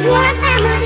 Just one